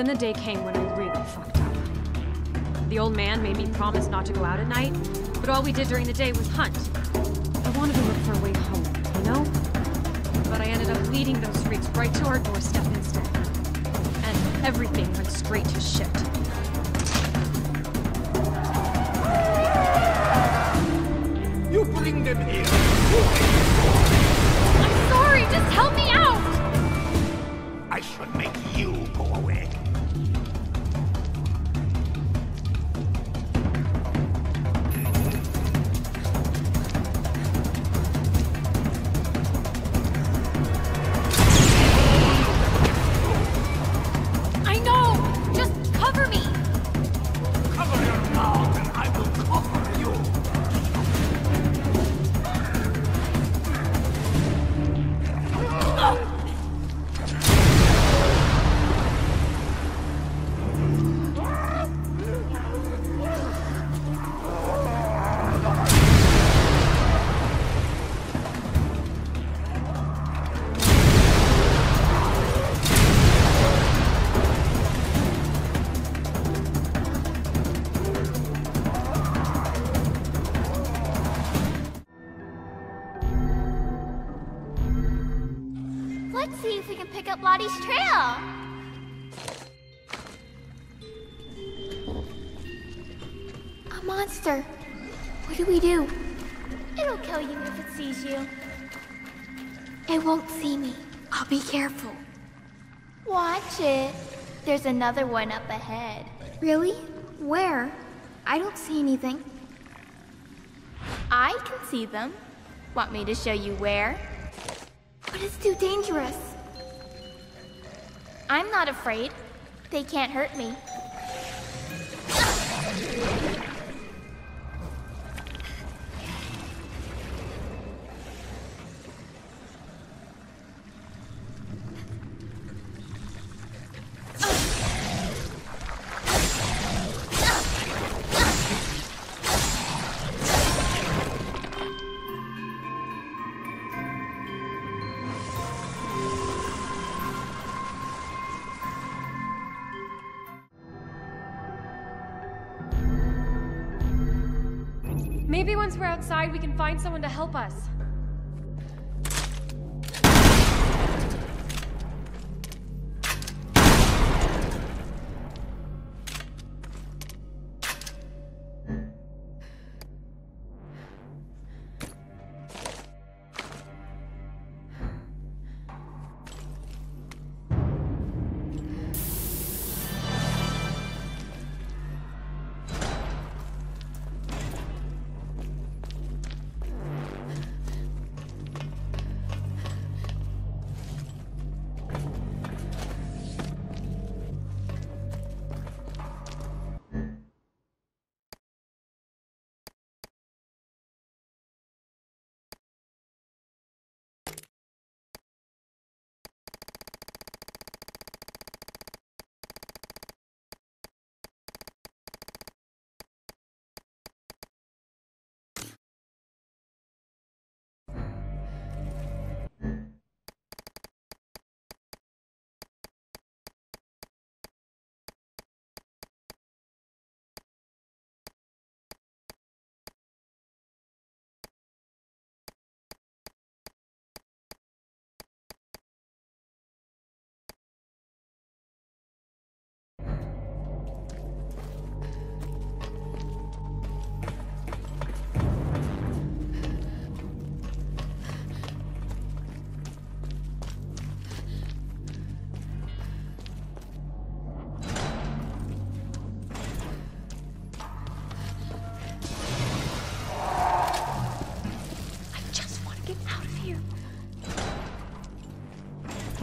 Then the day came when I really fucked up. The old man made me promise not to go out at night, but all we did during the day was hunt. I wanted to look for a way home, you know? But I ended up leading those freaks right to our doorstep instead. And everything went straight to shit. You bring them here. I'm sorry, just help me out! I should make you go away. Can pick up Lottie's trail. A monster. What do we do? It'll kill you if it sees you. It won't see me. I'll be careful. Watch it. There's another one up ahead. Really? Where? I don't see anything. I can see them. Want me to show you where? But it's too dangerous. I'm not afraid. They can't hurt me. Maybe once we're outside, we can find someone to help us.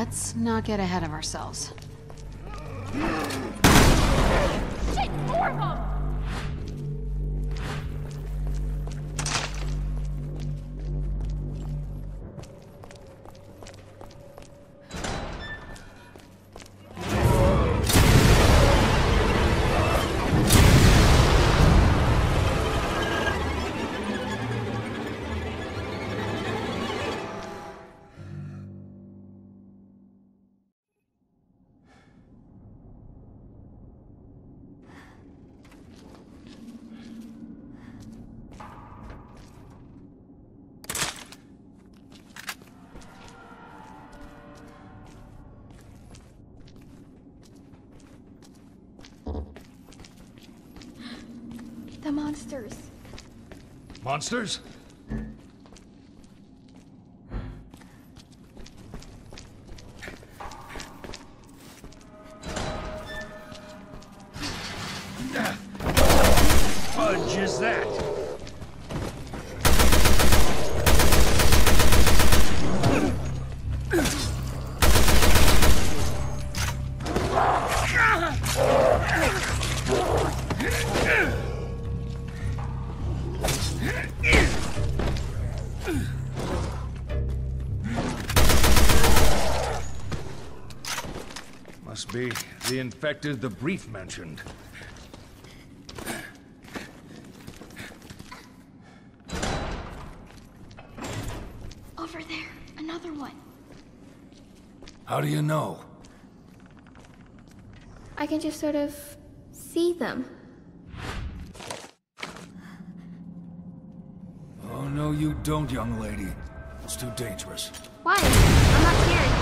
Let's not get ahead of ourselves. Monsters. Monsters? The infected the brief mentioned. Over there, another one. How do you know? I can just sort of see them. Oh, no, you don't, young lady. It's too dangerous. Why? I'm not scared.